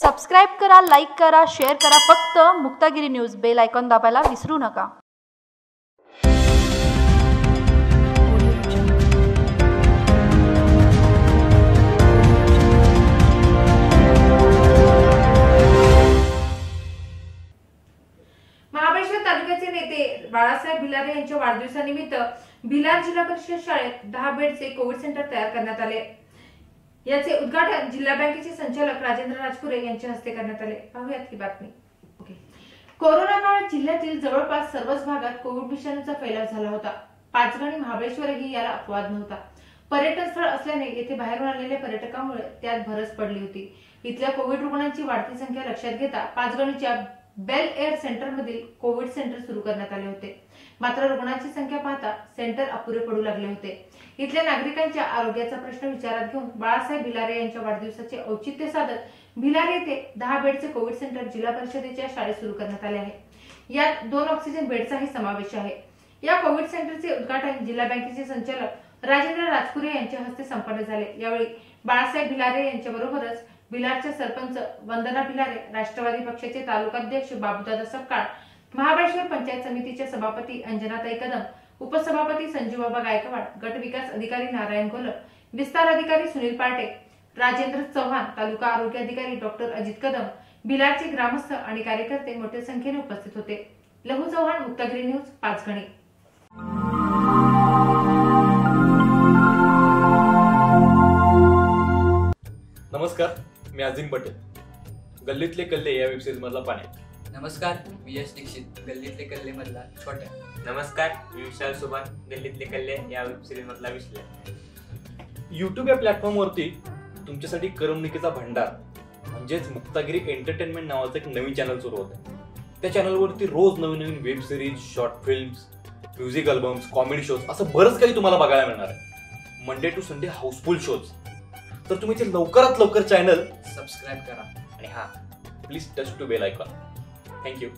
Subscribe करा like करा share करा. फक्त मुक्तागिरी न्यूज बेल आयकॉन दाबायला विसरू नका. महाबळेश्वर तालुक्याचे नेते बाळासाहेब भिलारे यांच्या वाढदिवसानिमित्त भिलार जिल्हा परिषद शाळेत दहा बेडचे कोविड सेंटर तयार करण्यात आले. याचे उद्घाटन जिल्हा बँकेचे संचालक राजेंद्र राजपुरे यांच्या हस्ते करण्यात आले. पाहूयात ही बातमी. ओके. कोरोना काळात जिल्ह्यातील जवळपास सर्वच भागात कोविड विषाणूचा फैलाव झाला होता. पाचगणी महाबळेश्वरही याला अपवाद नव्हता. पर्यटन स्थळ असल्याने येथे बाहेरून आलेल्या पर्यटकांमुळे त्यात भरच पडली होती. इथल्या कोविड रुग्णांची वाढती संख्या लक्षात घेता पाचगणीच्या बेल एअर सेंटरमधील कोविड सेंटर सुरू करण्यात आले होते. मात्र रुग्णांची संख्या पाहता सेंटर अपुरे पडू लागले होते. इथल्या नागरिकांच्या आरोग्याचा प्रश्न विचारात घेऊन बाळासाहेब भिलारे यांच्या वाढदिवसाचे औचित्य साधत भिलारे येथे दहा बेडचे कोविड सेंटर जिल्हा परिषदेच्या शाळेत सुरू करण्यात आले आहे. यात दोन ऑक्सिजन बेडचाही समावेश आहे. या कोविड सेंटरचे उद्घाटन जिल्हा बँकेचे संचालक राजेंद्र राजपुरे यांच्या हस्ते संपन्न झाले. यावेळी बाळासाहेब भिलारे यांच्याबरोबरच भिलारच्या सरपंच वंदना भिलारे राष्ट्रवादी पक्षाचे तालुकाध्यक्ष बाबूदादा सपकाळ महाबळेश्वर पंचायत समितीच्या सभापती अंजनाताई कदम उपसभापती संजूबाबा गायकवाड गट विकास अधिकारी नारायण गोलप विस्तार अधिकारी सुनील पाटे राजेंद्र चव्हाण तालुका आरोग्य अधिकारी डॉक्टर अजित कदम भिलारचे ग्रामस्थ आणि कार्यकर्ते मोठ्या संख्येने उपस्थित होते. लहू चव्हाण मुक्तागिरी न्यूज पाचगणी. नमस्कार मी अजिंक पटेल. गल्लीतले कल्ले या वेबसिरीज मधला पाणी. नमस्कार मी यश दीक्षित गल्लीतले कल्ले मधला छोट्या नमस्कार मी विशाल सुभान गल्लीतले कल्ले या वेब सिरीज मधला विश्लेषण युट्यूब या प्लॅटफॉर्मवरती तुमच्यासाठी करमणुकीचा भंडार म्हणजेच मुक्तागिरी एंटरटेनमेंट नावाचं एक नवीन चॅनल सुरू होतं. त्या चॅनलवरती रोज नवीन नवीन web series short films music albums comedy shows असं बरंच काही तुम्हाला बघायला मिळणार आहे. Monday to Sunday housefull shows तर तुम्ही ते लवकरात लवकर चॅनल सबस्क्राईब करा. आणि हां please touch to bell icon Thank you.